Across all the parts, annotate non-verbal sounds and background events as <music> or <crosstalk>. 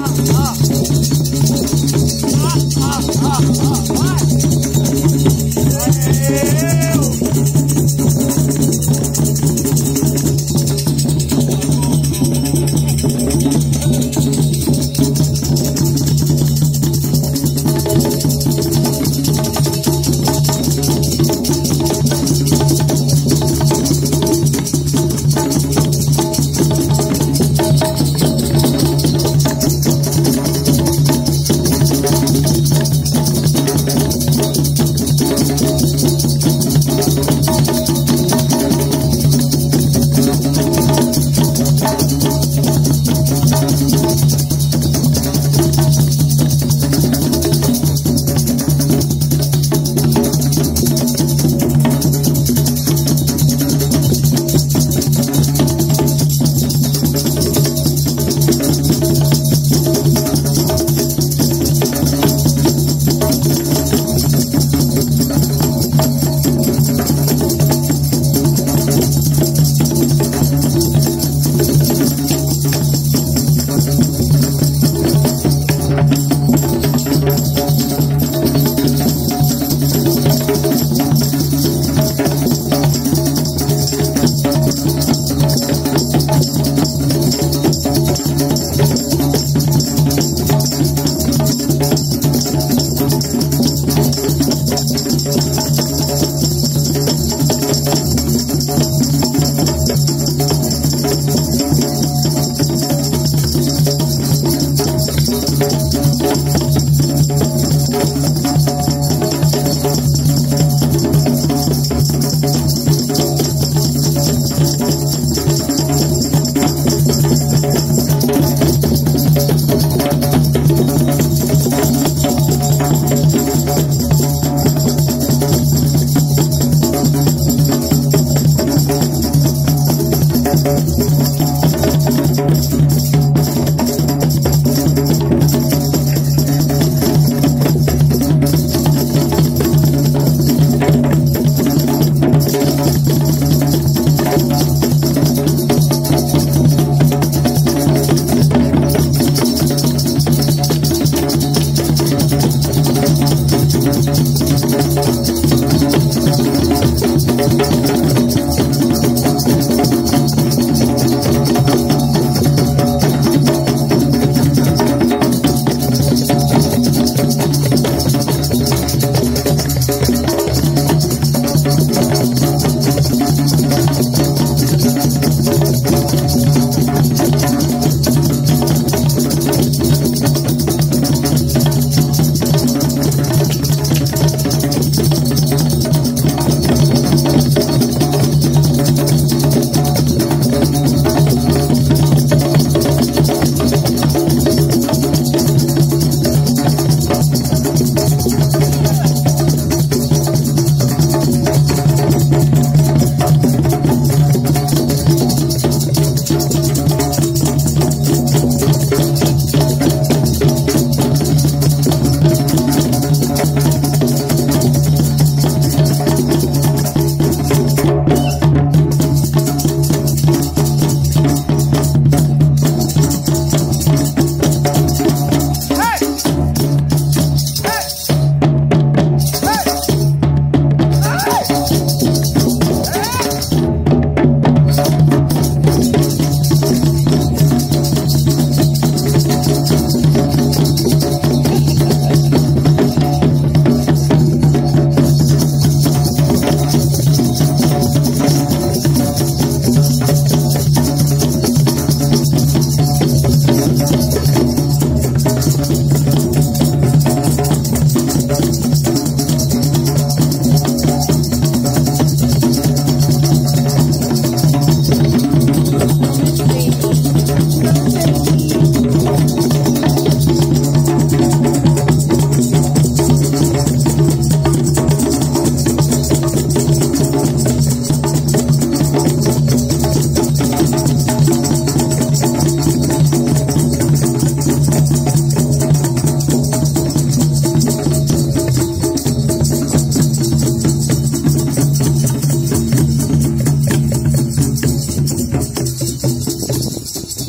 Thank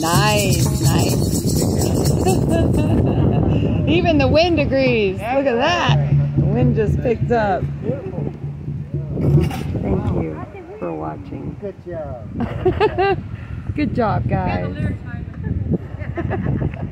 Nice, nice. <laughs> Even the wind agrees. Look at that. The wind just picked up. Thank you for watching. Good job. <laughs> Good job, guys. <laughs>